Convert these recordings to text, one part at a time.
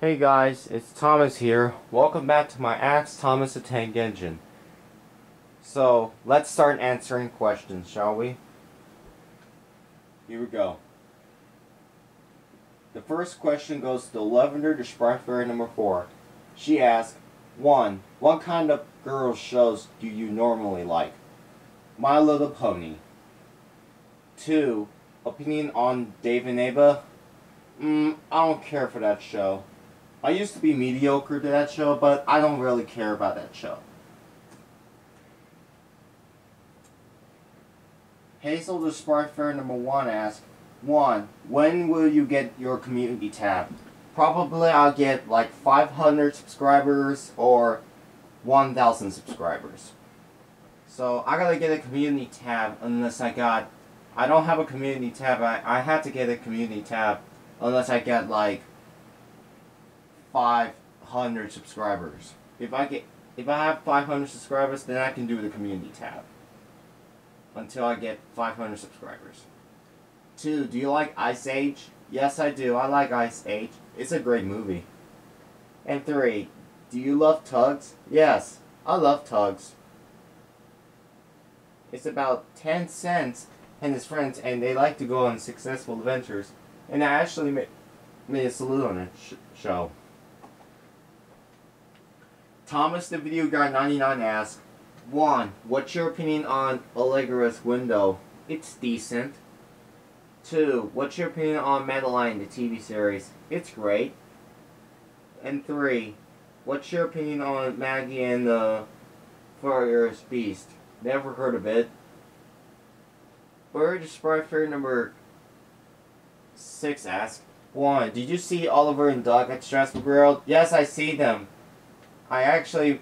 Hey guys, it's Thomas here. Welcome back to my Ask Thomas the Tank Engine. So, let's start answering questions, shall we? Here we go. The first question goes to Lavender the Sprite Fairy number 4. She asks, 1. What kind of girl shows do you normally like? My Little Pony. 2. Opinion on Dave and Ava? Mm, I don't care for that show. I used to be mediocre to that show, but I don't really care about that show. Hazel the Sprite Fair number one asks, one, when will you get your community tab? Probably I'll get like 500 subscribers or 1,000 subscribers. So I gotta get a community tab unless I got, I don't have a community tab, I, I have to get a community tab unless I get like 500 subscribers. If I get if I have 500 subscribers, then I can do the community tab. Until I get 500 subscribers. Two, do you like Ice Age? Yes, I do. I like Ice Age. It's a great movie. And three, do you love Tugs? Yes, I love Tugs. It's about Ten Cents and his friends, and they like to go on successful adventures. And I actually made, made a salute on a sh show. Thomas the Video Guy 99 asks, 1. What's your opinion on Allegra's window? It's decent. 2. What's your opinion on Madeline, the TV series? It's great. And 3. What's your opinion on Maggie and the Ferocious Beast? Never heard of it. Bird Sprite Fair number 6 asks, 1. Did you see Oliver and Doug at Strasburg World? Yes, I see them. I actually,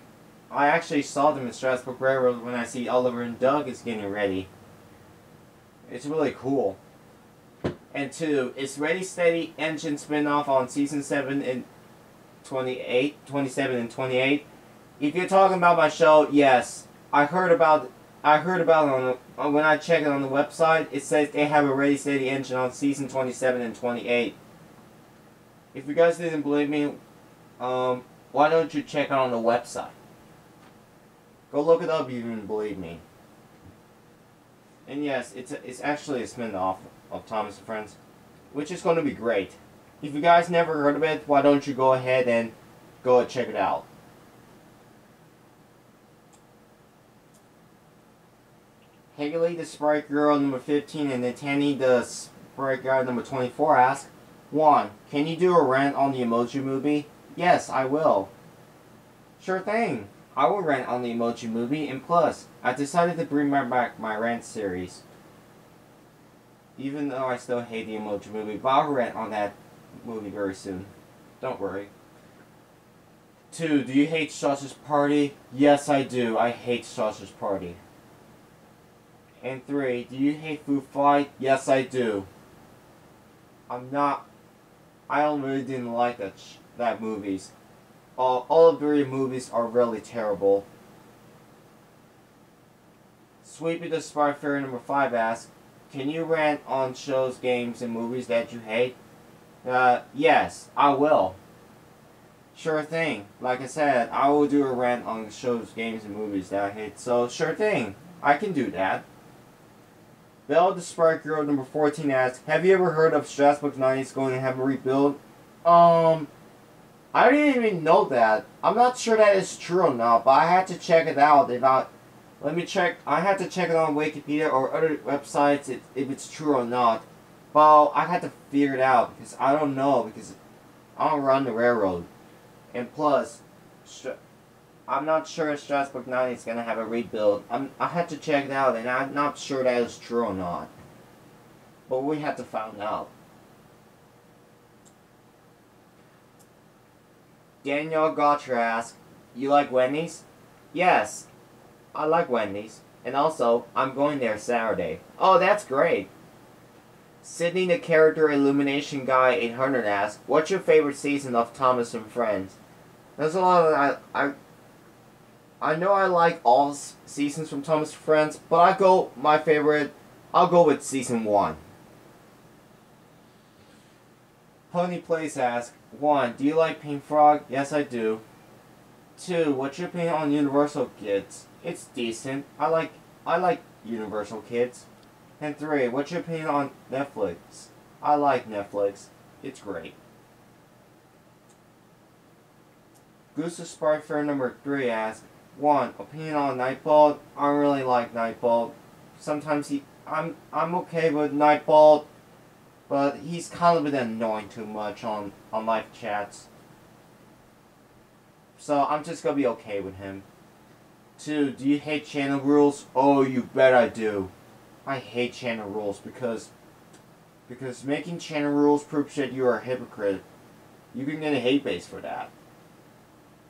I actually saw them in Strasburg Railroad when I see Oliver and Doug is getting ready. It's really cool. And two, it's Ready Steady Engine spinoff on season 7 and 28, 27 and 28. If you're talking about my show, yes. I heard about I heard about it on the, when I checked it on the website. It says they have a Ready Steady Engine on season 27 and 28. If you guys didn't believe me, um, why don't you check it on the website? Go look it up you didn't believe me. And yes, it's a, it's actually a spin-off of Thomas and Friends, which is going to be great. If you guys never heard of it, why don't you go ahead and go check it out. Haley the Sprite Girl number 15 and Tanny the Sprite Guy number 24 ask, 1. Can you do a rant on the Emoji Movie? Yes, I will. Sure thing. I will rant on the Emoji Movie, and plus, I decided to bring my back my rant series. Even though I still hate the Emoji Movie, but I'll rant on that movie very soon. Don't worry. 2. Do you hate Sausage Party? Yes, I do. I hate Sausage Party. And 3. Do you hate Food Fight? Yes, I do. I'm not... I really didn't like that that movies. All, all of the movies are really terrible. Sweepy the Spy Fairy number 5 asks, Can you rant on shows, games, and movies that you hate? Uh, yes, I will. Sure thing. Like I said, I will do a rant on shows, games, and movies that I hate. So, sure thing. I can do that. Belle the Spark Girl number 14 asks, Have you ever heard of Strasburg 90s going to have a rebuild? Um, I didn't even know that. I'm not sure that is true or not, but I had to check it out. If I, let me check. I had to check it on Wikipedia or other websites if, if it's true or not. Well, I had to figure it out because I don't know because I don't run the railroad. And plus, I'm not sure if Strasburg 90 is going to have a rebuild. I'm, I had to check it out and I'm not sure that is true or not. But we have to find out. Daniel Gotcher asks, You like Wendy's? Yes, I like Wendy's. And also, I'm going there Saturday. Oh, that's great. Sydney the Character Illumination Guy 800 asks, What's your favorite season of Thomas and Friends? There's a lot of... I, I, I know I like all seasons from Thomas Friends, but I go... My favorite... I'll go with season 1. Pony Place asks, One, do you like Pink Frog? Yes, I do. Two, what's your opinion on Universal Kids? It's decent. I like I like Universal Kids. And three, what's your opinion on Netflix? I like Netflix. It's great. Goose of Sprite Fair number three asks, one, opinion on Nightball. I don't really like Nightball. Sometimes he I'm I'm okay with Nightball, but he's kind of been annoying too much on, on live chats. So I'm just gonna be okay with him. Two, do you hate channel rules? Oh, you bet I do. I hate channel rules because because making channel rules proves that you are a hypocrite. You can get a hate base for that.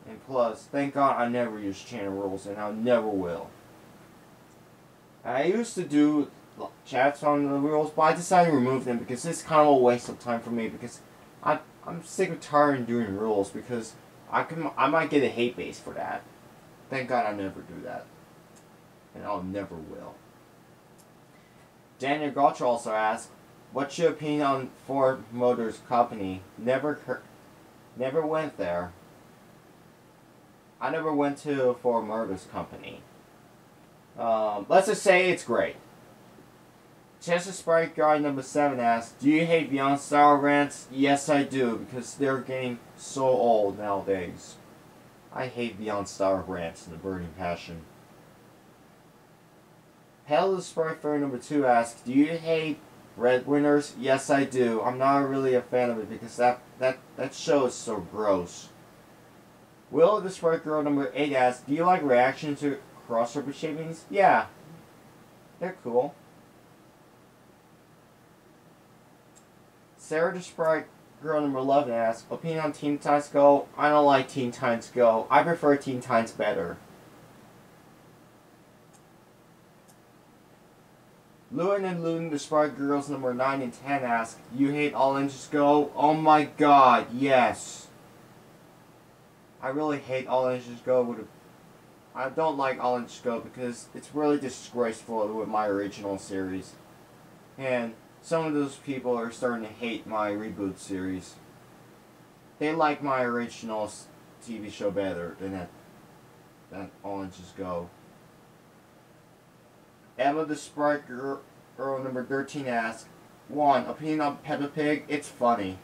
And plus, thank God I never use channel rules and I never will. I used to do chats on the rules, but I decided to remove them because it's kind of a waste of time for me because I I'm sick of of doing rules because I can I might get a hate base for that. Thank God I never do that. And I'll never will. Daniel Gotcha also asked, What's your opinion on Ford Motors Company? Never never went there. I never went to Ford Motors Company. Um, let's just say it's great. Chester Sprite Guy number 7 asks, Do you hate Beyond Star Rants? Yes, I do, because they're getting so old nowadays. I hate Beyond Star Rants and the Burning Passion. Hell the Sprite Fairy number 2 asks, Do you hate Red Winners? Yes, I do. I'm not really a fan of it because that, that, that show is so gross. Will the Sprite Girl number 8 asks, Do you like reaction to crossover shavings? Yeah. They're cool. Sarah the Sprite Girl number 11 asks, Opinion on Teen Titans Go? I don't like Teen Titans Go. I prefer Teen Titans better. Lewin and Lewin the Sprite Girls number 9 and 10 ask, You hate All Engines Go? Oh my god, yes. I really hate All Engines Go. With a, I don't like All Engines Go because it's really disgraceful with my original series. And some of those people are starting to hate my reboot series. They like my original TV show better than that, than All Engines Go. Emma the Sprite Girl, girl number 13 asks, 1. Opinion on Peppa Pig? It's funny.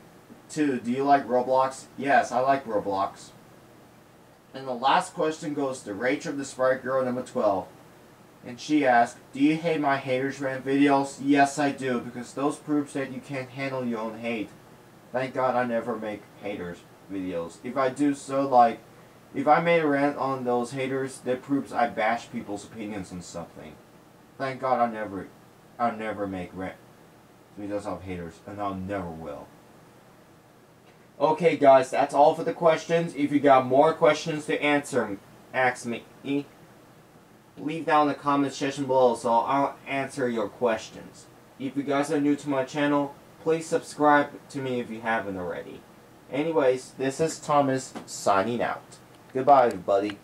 2. Do you like Roblox? Yes, I like Roblox. And the last question goes to Rachel the Sprite Girl number 12. And she asked, Do you hate my haters rant videos? Yes, I do, because those proves that you can't handle your own hate. Thank God I never make haters videos. If I do so, like, if I made a rant on those haters, that proves I bash people's opinions on something. Thank God I never, I never make rant videos of haters, and I never will. Okay, guys, that's all for the questions. If you got more questions to answer, ask me. Leave down in the comment section below so I'll answer your questions. If you guys are new to my channel, please subscribe to me if you haven't already. Anyways, this is Thomas signing out. Goodbye, everybody.